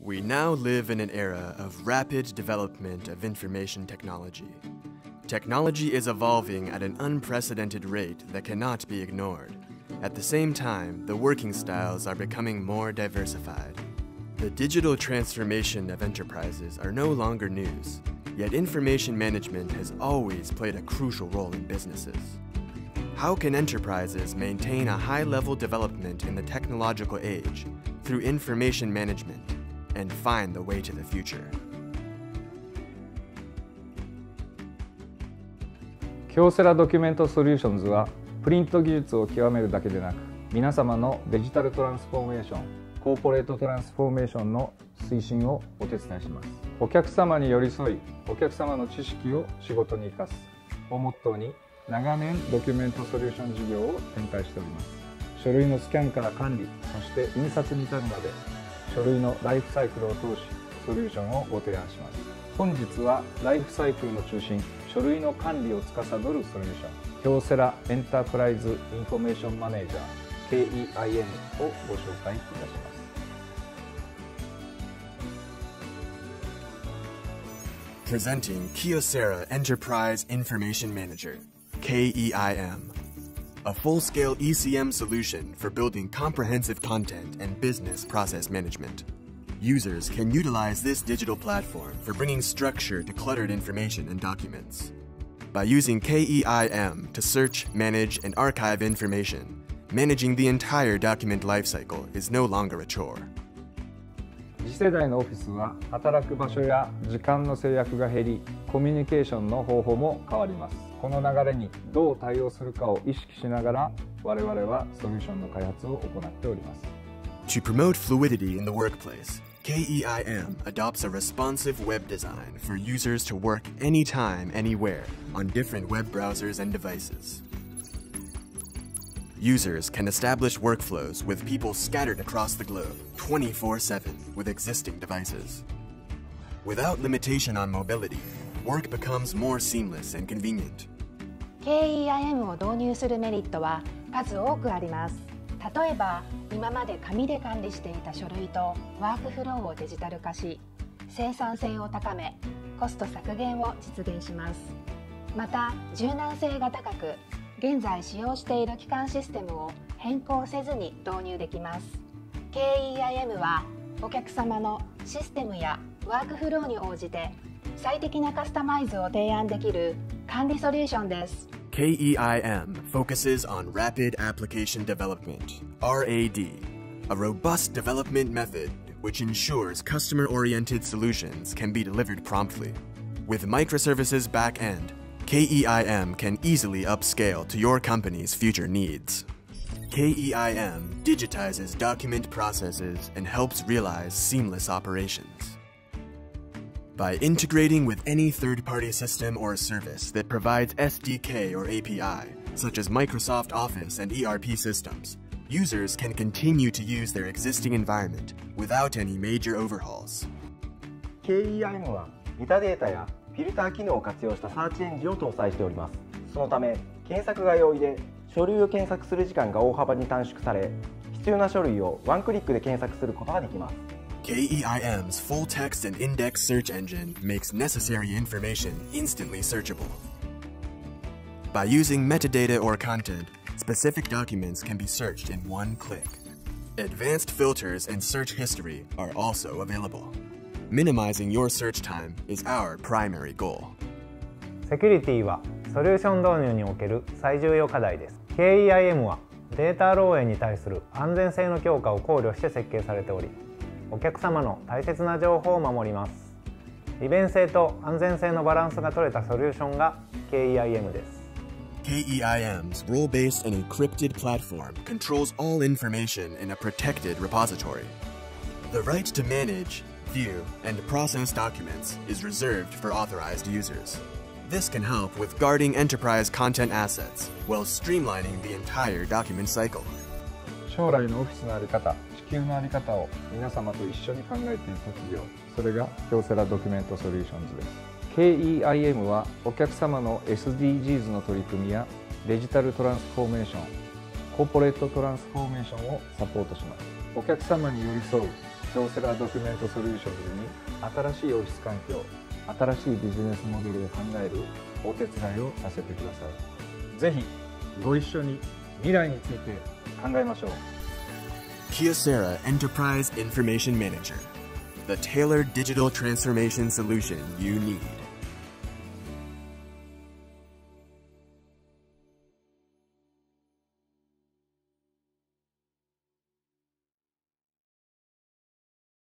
We now live in an era of rapid development of information technology. Technology is evolving at an unprecedented rate that cannot be ignored. At the same time, the working styles are becoming more diversified. The digital transformation of enterprises are no longer news, yet information management has always played a crucial role in businesses. How can enterprises maintain a high level development in the technological age through information management and find the way to the future? 京セラドキュメントソリューションズはプリント技術を極めるだけでなく皆様のデジタルトランスフォーメーションコーポレートトランスフォーメーションの推進をお手伝いします。お客様に寄り添いお客様の知識を仕事に生かす。をモットーに長年ドキュメントソリューション事業を展開しております。書類のスキャンから管理そして印刷に至るまで書類のライフサイクルを通しソリューションをご提案します。本日はライフサイクルの中心書類の管理を司るソリューション。京セラエンタープライズインフォメーションマネージャー KEIM をご紹介いたします。Presenting Kyocera Enterprise Information Manager, KEIM, a full scale ECM solution for building comprehensive content and business process management. Users can utilize this digital platform for bringing structure to cluttered information and documents. By using KEIM to search, manage, and archive information, managing the entire document lifecycle is no longer a chore. 次世代のオフィスは働く場所や時間の制約が減りコミュニケーションの方法も変わりますこの流れにどう対応するかを意識しながら我々はソリューションの開発を行っております To promote fluidity in the workplace, KEIM adopts a responsive web design for users to work anytime, anywhere on different web browsers and devices. Users can establish workflows with people scattered across the globe 24 7 with existing devices. Without limitation on mobility, work becomes more seamless and convenient. KEIM を導入するメリットは数多くあります例えば今まで紙で管理していた書類とワークフローをデジタル化し生産性を高めコスト削減を実現しますまた柔軟性が高く 現在使用している基幹システムを変更せずに導入できます KEIM はお客様のシステムやワークフローに応じて最適なカスタマイズを提案できる管理ソリューションです KEIM focuses on rapid application development, RAD, a robust development method which ensures customer oriented solutions can be delivered promptly. With microservices backend, KEIM can easily upscale to your company's future needs. KEIM digitizes document processes and helps realize seamless operations. By integrating with any third party system or service that provides SDK or API, such as Microsoft Office and ERP systems, users can continue to use their existing environment without any major overhauls. KEIM はメタデータや フィルター機能を活用したサーチエンジンを搭載しておりますそのため検索が容易で書類を検索する時間が大幅に短縮され必要な書類をワンクリックで検索することができます KEIM's full text and index search engine makes necessary information instantly searchable. By using metadata or content, specific documents can be searched in one click. Advanced filters and search history are also available. Minimizing your search time is our primary goal. セキュリティはソリューション導入における最重要課題です KEIM はデータ漏洩に対する安全性の強化を考慮して設計されておりお客様の大切な情報を守ります利便性と安全性のバランスが取れたソリューションが KEIM です KEIM's role based and encrypted platform controls all information in a protected repository. The right to manage, view, and process documents is reserved for authorized users. This can help with guarding enterprise content assets while streamlining the entire document cycle. 将来のオフィスの在り方地球の在り方を皆様と一緒に考えていく企業それが京セラドキュメントソリューションズです KEIM はお客様の SDGs の取り組みやデジタルトランスフォーメーションコーポレートトランスフォーメーションをサポートしますお客様に寄り添う 京セラドキュメントソリューションズに新しいオフィス環境新しいビジネスモデルを考えるお手伝いをさせてくださいぜひご一緒に未来について考えましょう Kyocera Enterprise Information Manager, the tailored digital transformation solution you need.